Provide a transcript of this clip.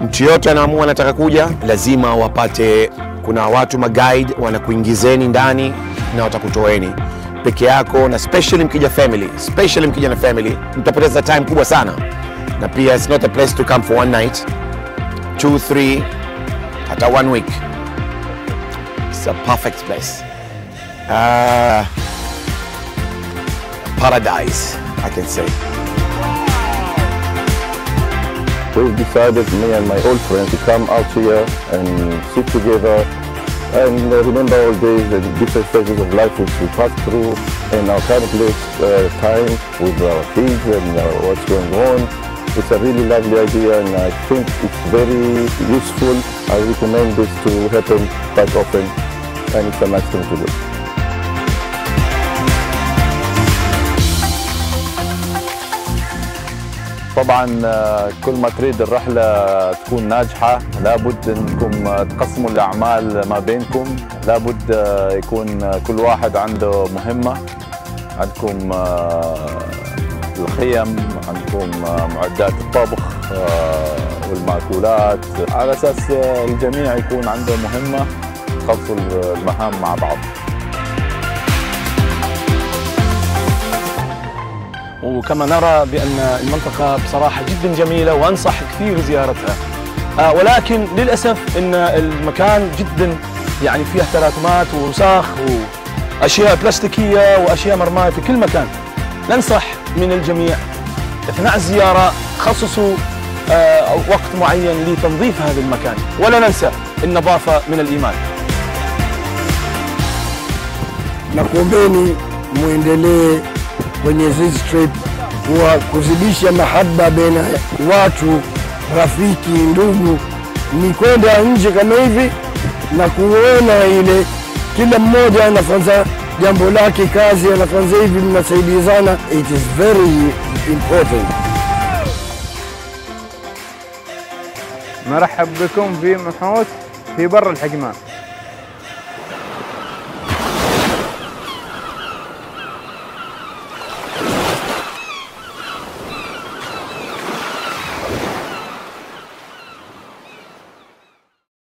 mtu yote anaamua anataka kuja, lazima wapate, kuna watu maguide wanakuingizeni ndani na watakutoeni peke yako, na especially mkija family, especially mkija na family, mtapoteza time kubwa sana, na pia it's not a place to come for one night, two, three, hata one week. It's a perfect place. Uh, paradise, I can say. We've decided, me and my old friends, to come out here and sit together and uh, remember all days and different stages of life which we passed through and our currently uh, time with our kids and uh, what's going on. It's a really lovely idea and I think it's very useful. I recommend this to happen quite often and it's a nice thing to do. طبعا آه، كل ما تريد الرحلة تكون ناجحة لابد أنكم آه، تقسموا الأعمال ما بينكم. لابد آه، يكون كل واحد عنده مهمة عندكم الخيم عندكم معدات الطبخ والمأكولات. على أساس الجميع يكون عنده مهمة تخلصوا المهام مع بعض. وكما نرى بأن المنطقة بصراحة جدا جميلة وأنصح كثير زيارتها آه، ولكن للأسف أن المكان جدا يعني فيه تراكمات ووساخ وأشياء بلاستيكية وأشياء مرماة في كل مكان. ننصح من الجميع أثناء الزيارة خصصوا آه، وقت معين لتنظيف هذا المكان. ولا ننسى النظافة من الإيمان. nakuombeni muendelee kwenye hizi trip kwa kuzidisha mahaba baina watu, rafiki, ndugu, ni kwenda nje kama hivi na kuona ile kila mmoja anafanza jambo lake, kazi anafanza hivi, mnasaidizana. It is very important. مرحب بكم في محوت في بر الحكمان